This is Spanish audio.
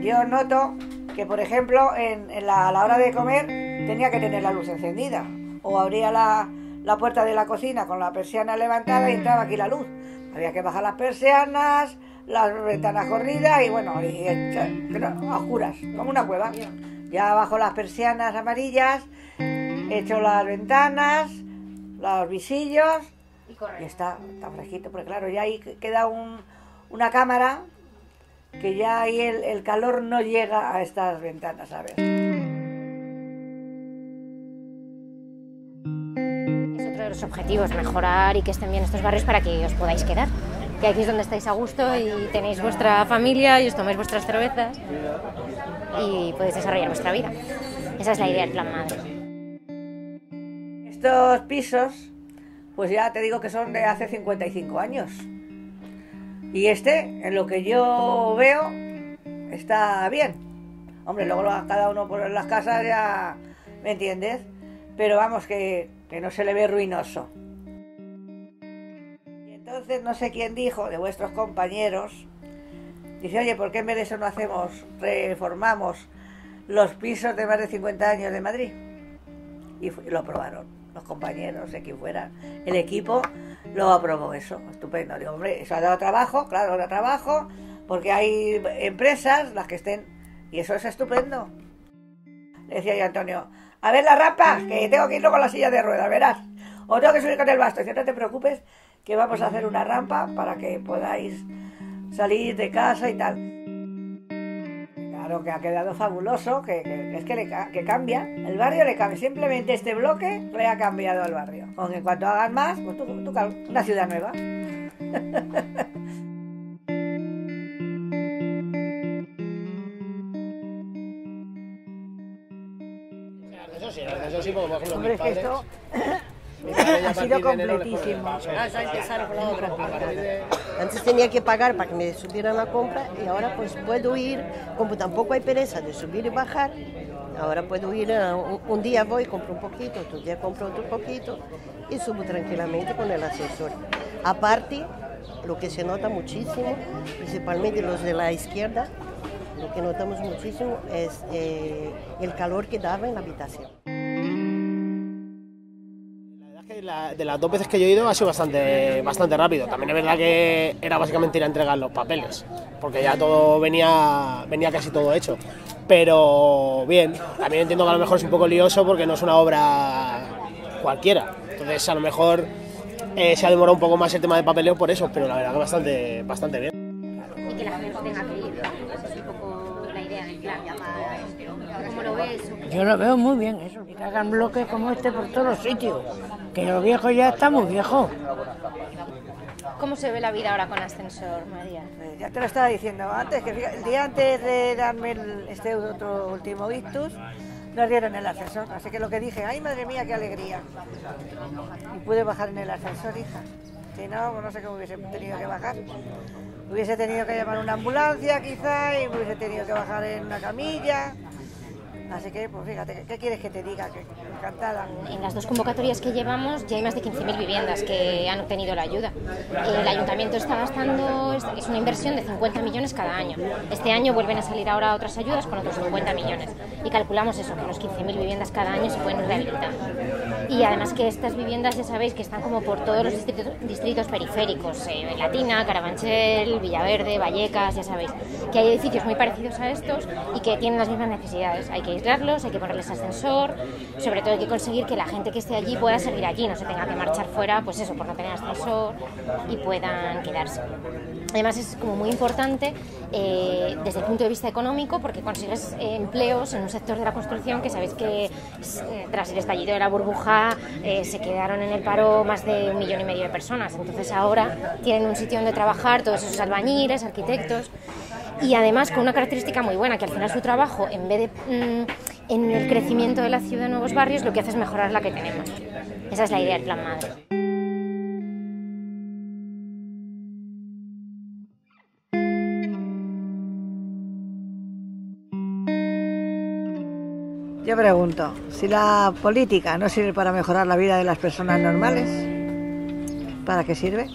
yo noto que, por ejemplo, en, la, a la hora de comer tenía que tener la luz encendida. O abría la, la puerta de la cocina con la persiana levantada y entraba aquí la luz. Había que bajar las persianas, las ventanas corridas y bueno, y, oscuras, como una cueva. Ya bajo las persianas amarillas, he hecho las ventanas, los visillos y, está, está fresquito, porque claro, ya ahí queda una cámara que ya ahí el, el calor no llega a estas ventanas, ¿sabes? los objetivos, mejorar y que estén bien estos barrios para que os podáis quedar. Que aquí es donde estáis a gusto y tenéis vuestra familia y os tomáis vuestras cervezas y podéis desarrollar vuestra vida. Esa es la idea del Plan Madre. Estos pisos, pues ya te digo que son de hace 55 años. Y este, en lo que yo veo, está bien. Hombre, luego cada uno por las casas ya, ¿me entiendes? Pero vamos, que que no se le ve ruinoso. Y entonces no sé quién dijo de vuestros compañeros, dice, oye, ¿por qué en vez eso no hacemos, reformamos los pisos de más de 50 años de Madrid? Y lo aprobaron los compañeros, de quien fuera. El equipo lo aprobó eso, estupendo. Digo, hombre, eso ha dado trabajo, claro, da trabajo, porque hay empresas las que estén, y eso es estupendo. decía yo Antonio, a ver la rampa, que tengo que irlo con la silla de ruedas, verás. O tengo que subir con el basto. Dice, no te preocupes, que vamos a hacer una rampa para que podáis salir de casa y tal. Claro que ha quedado fabuloso, que, es que, le, que cambia. El barrio le cambia. Simplemente este bloque le ha cambiado al barrio. Aunque en cuanto hagan más, pues tú, tú una ciudad nueva. Hombre, es que esto ha sido completísimo. Antes tenía que pagar para que me subieran la compra y ahora pues puedo ir, como tampoco hay pereza de subir y bajar, ahora puedo ir, un, día voy, compro un poquito, otro día compro otro poquito y subo tranquilamente con el ascensor. Aparte, lo que se nota muchísimo, principalmente los de la izquierda, lo que notamos muchísimo es eh, el calor que daba en la habitación. De las dos veces que yo he ido ha sido bastante, bastante rápido. También es verdad que era básicamente ir a entregar los papeles, porque ya todo venía, venía casi todo hecho. Pero bien, también entiendo que a lo mejor es un poco lioso porque no es una obra cualquiera. Entonces a lo mejor eh, se ha demorado un poco más el tema de papeleo por eso, pero la verdad que bastante, bastante bien. Y que la gente tenga que ir, Esa es un poco idea del plan. ¿Cómo lo ves? Yo lo veo muy bien eso, que hagan bloques como este por todos los sitios que los viejos ya estamos viejos. ¿Cómo se ve la vida ahora con ascensor, María? Pues ya te lo estaba diciendo antes, que el día antes de darme este otro último victus, nos dieron el ascensor. Así que lo que dije, ay madre mía, qué alegría. Y pude bajar en el ascensor, hija. Si no, pues no sé cómo hubiese tenido que bajar. Hubiese tenido que llamar una ambulancia quizá y hubiese tenido que bajar en una camilla. Así que, pues fíjate, ¿qué quieres que te diga? Encantada. En las dos convocatorias que llevamos ya hay más de 15.000 viviendas que han obtenido la ayuda. El ayuntamiento está gastando, es una inversión de 50 millones cada año. Este año vuelven a salir ahora otras ayudas con otros 50 millones. Y calculamos eso, que unos 15.000 viviendas cada año se pueden rehabilitar. Y además que estas viviendas ya sabéis que están como por todos los distritos, periféricos, eh, Latina, Carabanchel, Villaverde, Vallecas, ya sabéis, que hay edificios muy parecidos a estos y que tienen las mismas necesidades. Hay que hay que ponerles ascensor, sobre todo hay que conseguir que la gente que esté allí pueda seguir allí, no se tenga que marchar fuera, pues eso, por no tener ascensor y puedan quedarse. Además es como muy importante eh, desde el punto de vista económico porque consigues eh, empleos en un sector de la construcción que sabéis que eh, tras el estallido de la burbuja se quedaron en el paro más de un millón y medio de personas. Entonces ahora tienen un sitio donde trabajar todos esos albañiles, arquitectos y además con una característica muy buena que al final su trabajo en vez de mm, en el crecimiento de la ciudad de nuevos barrios lo que hace es mejorar la que tenemos. Esa es la idea del Plan Madre. Yo pregunto, si la política no sirve para mejorar la vida de las personas normales, ¿para qué sirve?